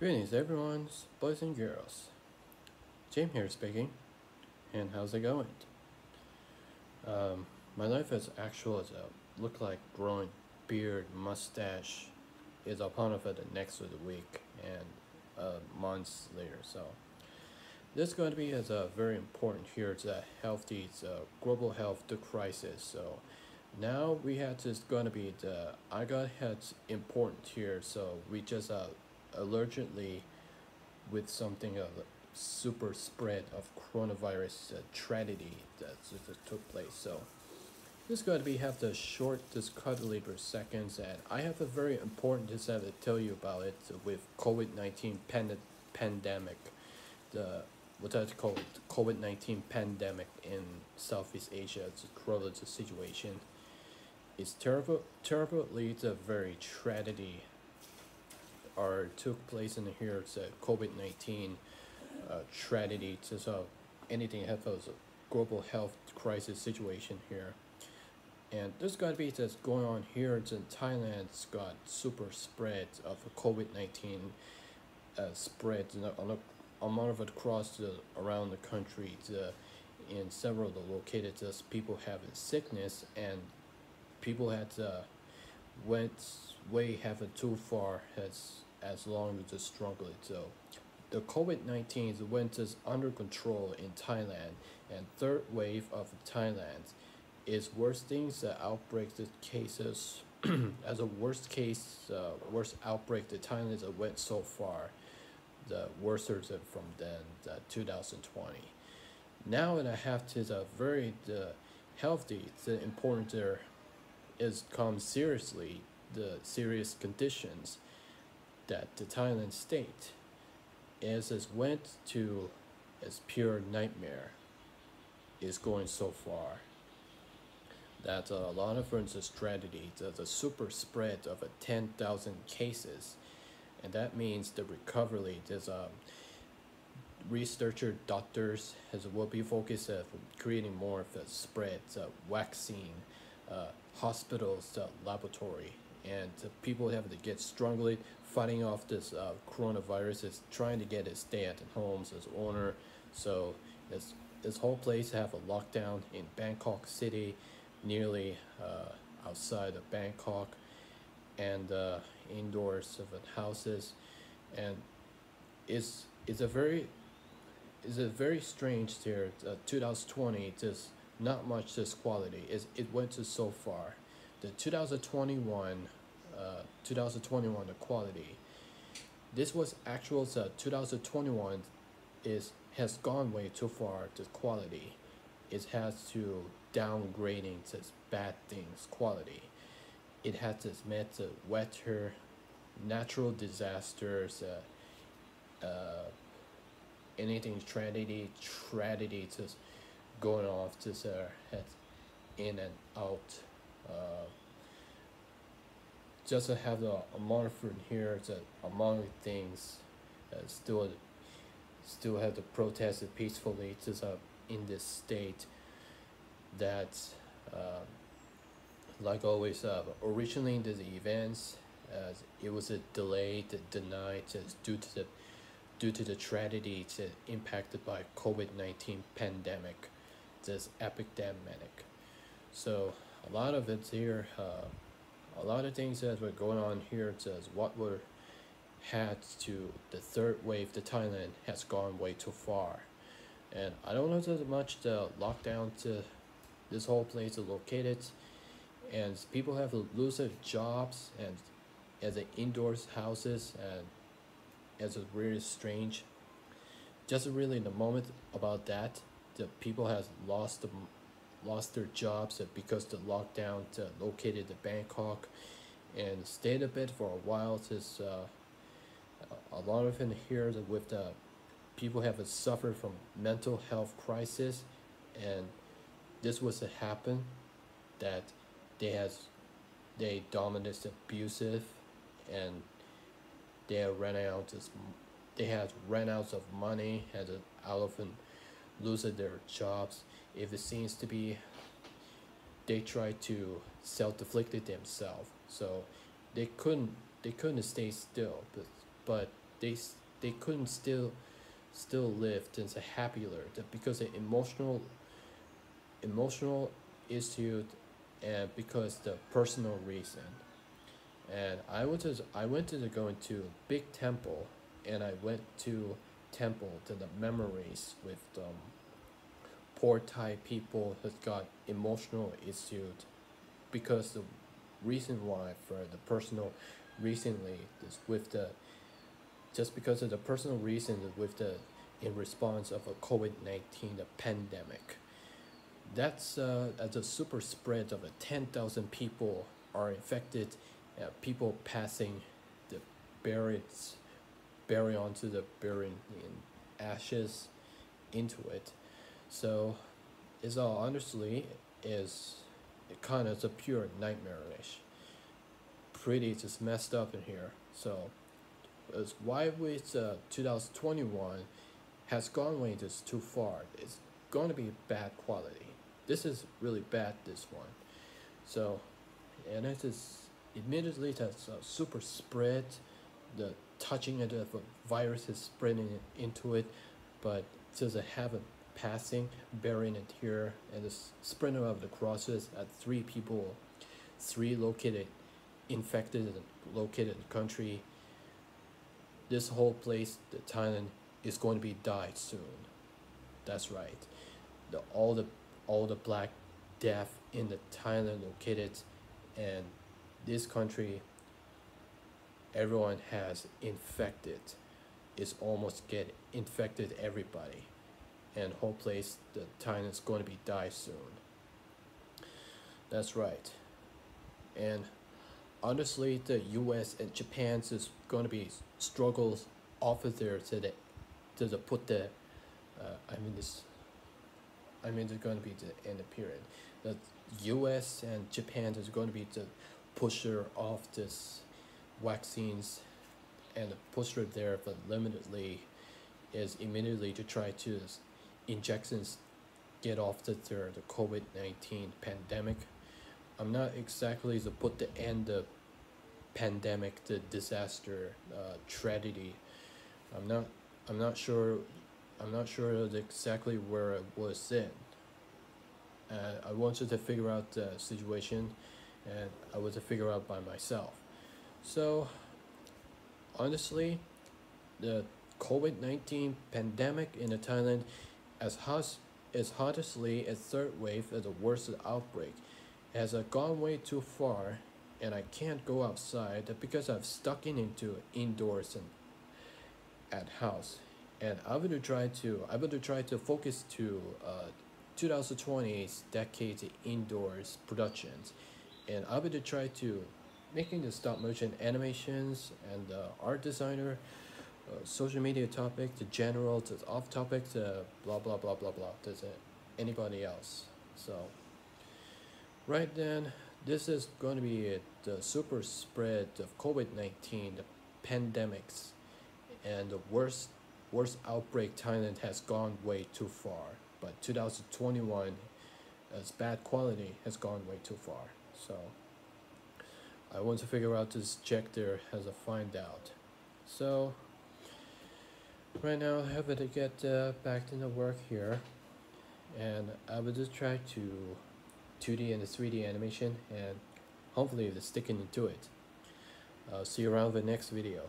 Greetings everyone, boys and girls. Jim here speaking. And how's it going? Um, my life as actual as a look like growing beard, mustache is upon of the next of the week and uh, months later. So this is going to be as a very important here. It's a healthy, it's a global health crisis. So now we had to going to be the I got heads important here. So we just uh, allegedly with something of a super spread of coronavirus uh, tragedy that took place. So this is going to be have the short this cuddly per seconds and I have a very important to to tell you about it with COVID-19 pand pandemic. The what I call COVID-19 pandemic in Southeast Asia, a corona situation. It's terrible, terribly, a very tragedy or took place in here. It's a COVID-19 uh, tragedy. It's a anything happens, global health crisis situation here. And there's got to be just going on here. It's in Thailand. It's got super spread of COVID-19 uh, spread amount of it across the around the country. The, in several of the located just people having sickness and people had uh, went way having too far has as long as it's struggling. So the COVID-19 went is under control in Thailand and third wave of Thailand is worsening the outbreak the cases. As a worst case uh, worst outbreak the Thailand went so far the worst from then the 2020 now and I have to the very the healthy the important there is come seriously the serious conditions that the Thailand state as it went to its pure nightmare is going so far that a lot of friends tragedy the a super spread of a 10,000 cases. And that means the recovery there's a researcher doctors has will be focused on creating more of the spread uh, vaccine uh, hospitals uh, laboratory. And people have to get strongly fighting off this uh, coronavirus is trying to get it stay at homes as owner. So this this whole place have a lockdown in Bangkok city nearly uh, outside of Bangkok and uh, indoors of houses. And it's it's a very it's a very strange there uh, 2020 just not much this quality. Is it went to so far. The 2021 uh, 2021 the quality. This was actual uh, 2021 is has gone way too far the quality. It has to downgrading to bad things quality. It has to met the weather natural disasters uh, uh, anything tragedy tragedy just going off just uh, in and out uh, just to have the amount of here the amount of things uh, still still have to protest peacefully just uh, in this state that uh, like always uh, originally the events uh, it was a delayed denied due to the due to the tragedy impacted by COVID-19 pandemic this epidemic. So a lot of it's here uh, a lot of things that were going on here says what were had to the third wave the Thailand has gone way too far. And I don't know that much the lockdown to this whole place is located. And people have to lose their jobs and as an indoors houses and as a really strange. Just really in the moment about that the people has lost the lost their jobs because the lockdown located in Bangkok and stayed a bit for a while since uh, a lot of in here with the people have suffered from mental health crisis and this was to happen that they has they dominant abusive and they ran out of, they had ran out of money had out of losing their jobs. If it seems to be they try to self-deflect it themselves. So they couldn't they couldn't stay still but but they they couldn't still still live as a happier that because the emotional emotional issue and because the personal reason. And I went to I went to the going to big temple and I went to temple to the memories with um poor Thai people that got emotional issues because the reason why for the personal recently is with the just because of the personal reason with the in response of a COVID-19 the pandemic. That's uh, at the super spread of a 10,000 people are infected uh, people passing the berries bury onto the burying in ashes into it. So it's all honestly is it kind of a pure nightmarish. Pretty just messed up in here. So it's why with uh, 2021 has gone way just too far. It's going to be bad quality. This is really bad this one. So and it is immediately that's a super spread. The touching it of a virus is spreading into it but have a passing burying it here? And the spreading of the crosses at three people three located infected and located in the country. This whole place the thailand is going to be died soon. That's right. The all the all the black death in the thailand located and this country everyone has infected. It's almost get infected everybody. And whole place the thailand is going to be die soon. That's right. And honestly the us and japan is going to be struggles off of there to the to the put the uh, i mean this i mean there's going to be the end of period. The us and japan is going to be the pusher of this vaccines and the pusher there but limitedly is immediately to try to injections get off the, the, the covid-19 pandemic. I'm not exactly to put the end the pandemic the disaster uh, tragedy. I'm not i'm not sure i'm not sure exactly where it was in. I wanted to figure out the situation and i was to figure out by myself so honestly the covid-19 pandemic in thailand as hot as honestly as third wave as the worst outbreak. Has uh, gone way too far and i can't go outside because i'm stuck in into indoors and at house. And i would try to i would try to focus to uh 2020's decade indoors productions. And i would try to making the stop motion animations and uh, art designer uh, social media topic the general the off topic the blah blah blah blah blah Does uh, anybody else? So right then this is going to be it, the super spread of covid-19 the pandemics and the worst worst outbreak thailand has gone way too far. But 2021 as bad quality has gone way too far. So I want to figure out this check there as a find out. So right now I have to get uh, back to the work here and I will just try to 2D and 3D animation and hopefully it's sticking into it. I'll see you around the next video.